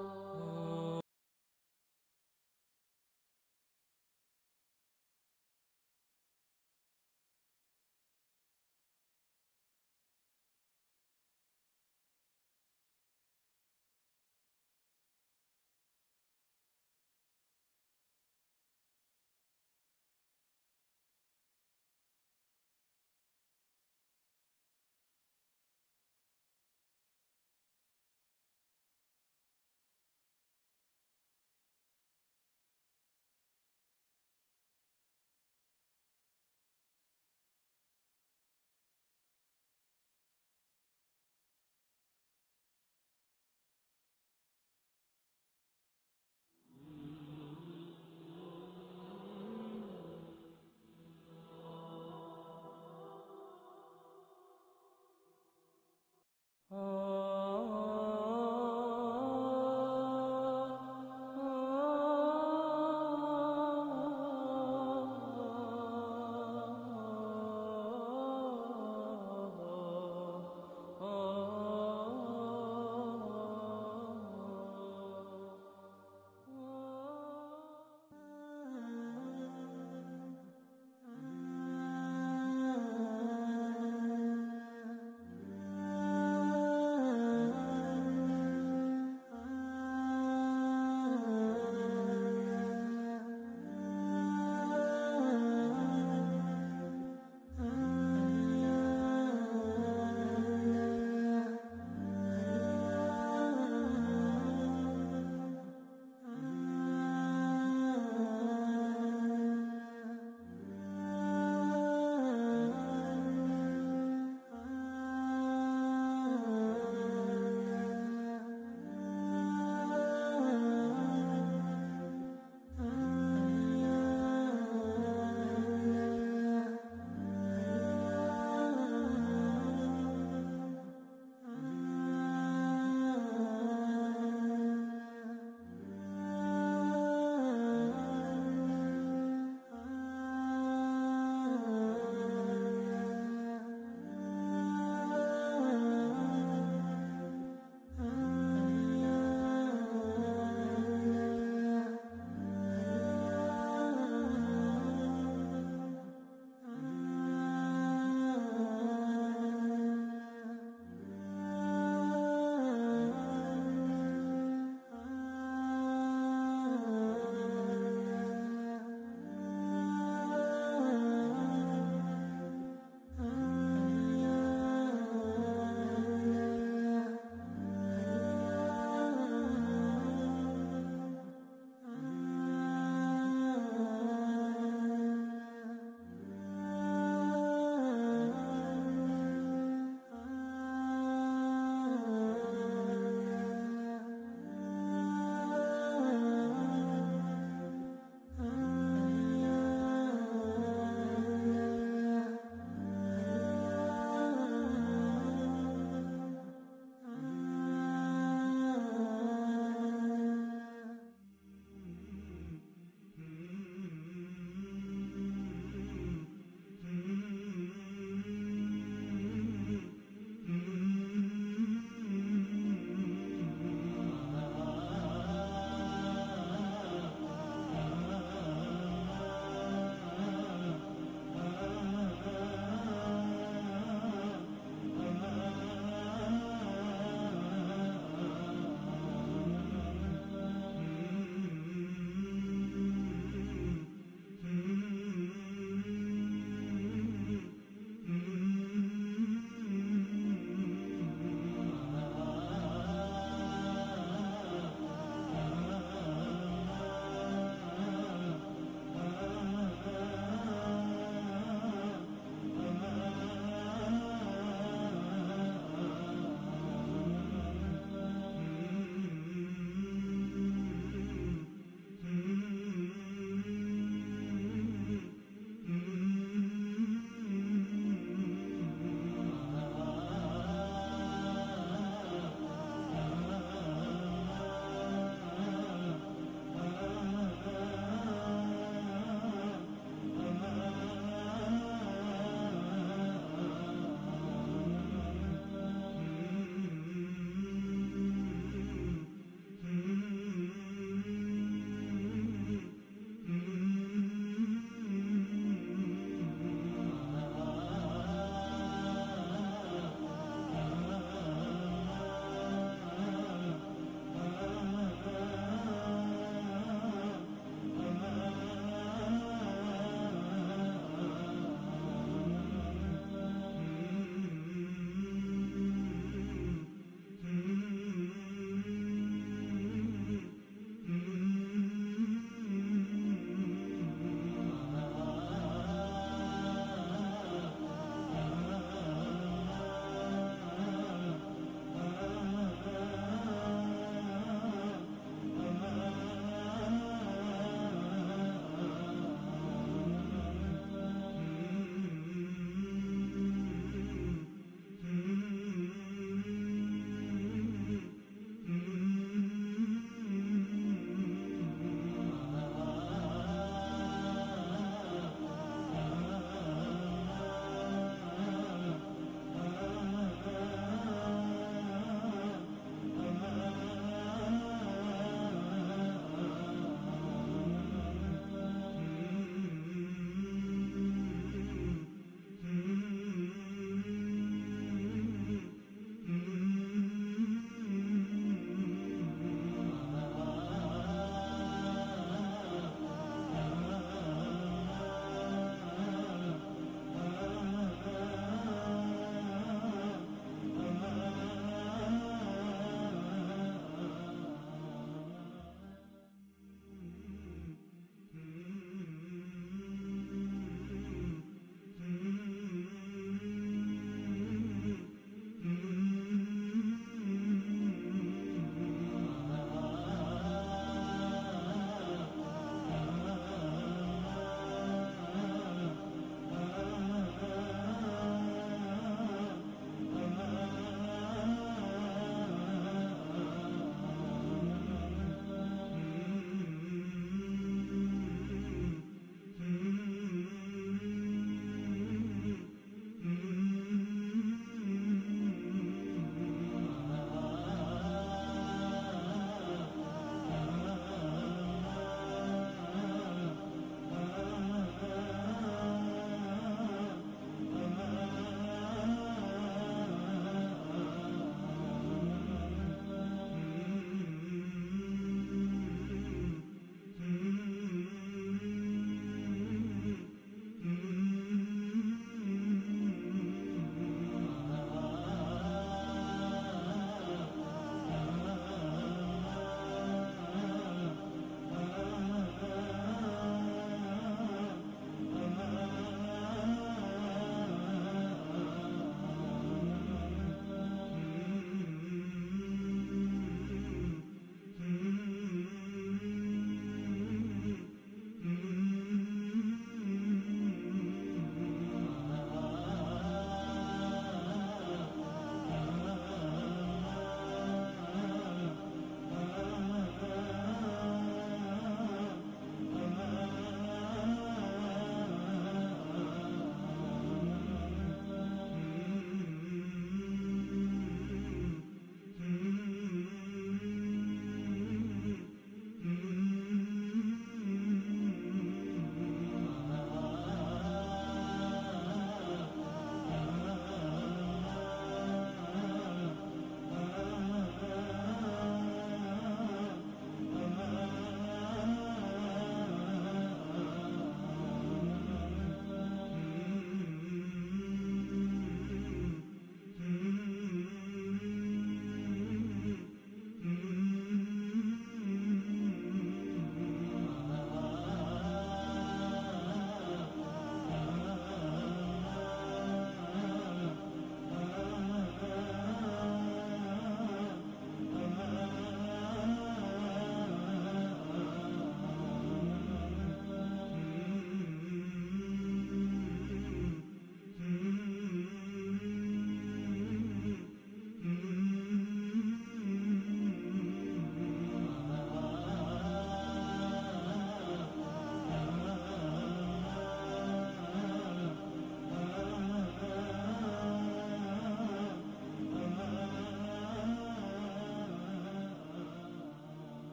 Oh.